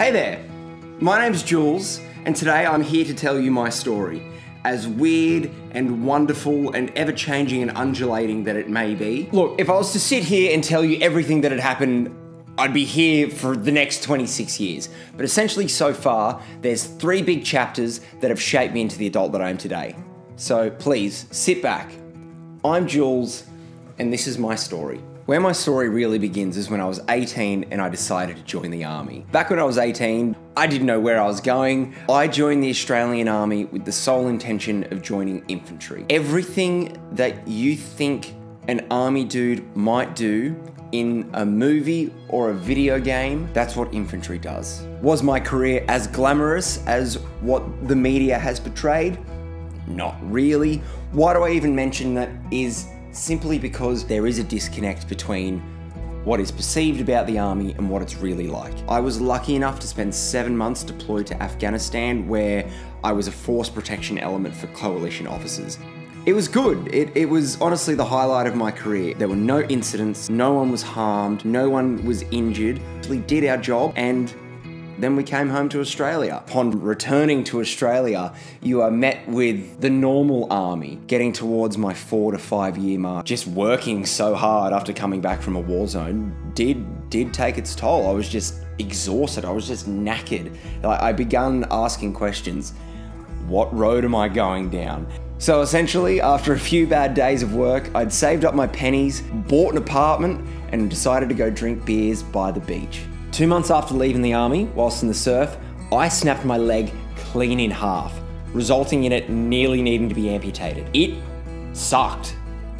Hey there, my name's Jules, and today I'm here to tell you my story. As weird and wonderful and ever changing and undulating that it may be. Look, if I was to sit here and tell you everything that had happened, I'd be here for the next 26 years. But essentially, so far, there's three big chapters that have shaped me into the adult that I am today. So please, sit back. I'm Jules, and this is my story. Where my story really begins is when I was 18 and I decided to join the army. Back when I was 18, I didn't know where I was going. I joined the Australian Army with the sole intention of joining infantry. Everything that you think an army dude might do in a movie or a video game, that's what infantry does. Was my career as glamorous as what the media has portrayed? Not really. Why do I even mention that is simply because there is a disconnect between what is perceived about the army and what it's really like. I was lucky enough to spend seven months deployed to Afghanistan where I was a force protection element for coalition officers. It was good. It, it was honestly the highlight of my career. There were no incidents, no one was harmed, no one was injured. We did our job and then we came home to Australia. Upon returning to Australia, you are met with the normal army, getting towards my four to five year mark. Just working so hard after coming back from a war zone did did take its toll. I was just exhausted. I was just knackered. Like I began asking questions. What road am I going down? So essentially, after a few bad days of work, I'd saved up my pennies, bought an apartment, and decided to go drink beers by the beach. Two months after leaving the army, whilst in the surf, I snapped my leg clean in half, resulting in it nearly needing to be amputated. It sucked.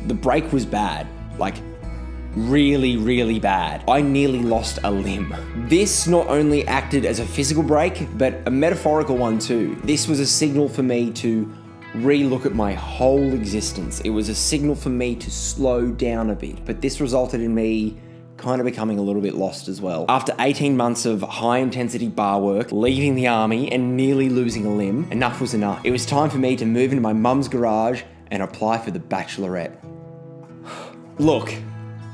The break was bad, like really, really bad. I nearly lost a limb. This not only acted as a physical break, but a metaphorical one too. This was a signal for me to re-look at my whole existence. It was a signal for me to slow down a bit, but this resulted in me kind of becoming a little bit lost as well. After 18 months of high intensity bar work, leaving the army, and nearly losing a limb, enough was enough. It was time for me to move into my mum's garage and apply for the bachelorette. Look,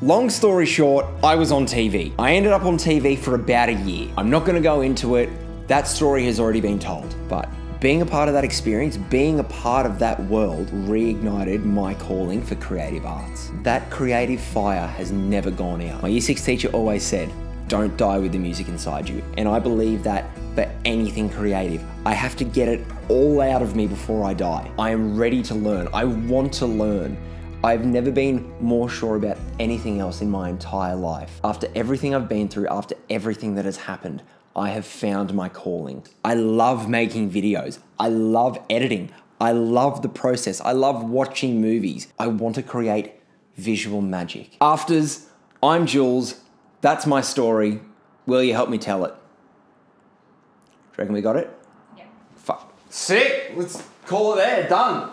long story short, I was on TV. I ended up on TV for about a year. I'm not gonna go into it, that story has already been told, but being a part of that experience, being a part of that world, reignited my calling for creative arts. That creative fire has never gone out. My year six teacher always said, don't die with the music inside you. And I believe that for anything creative, I have to get it all out of me before I die. I am ready to learn. I want to learn. I've never been more sure about anything else in my entire life. After everything I've been through, after everything that has happened, I have found my calling. I love making videos. I love editing. I love the process. I love watching movies. I want to create visual magic. AFTRS, I'm Jules. That's my story. Will you help me tell it? Do you reckon we got it? Yeah. Fuck. Sick. Let's call it there. Done.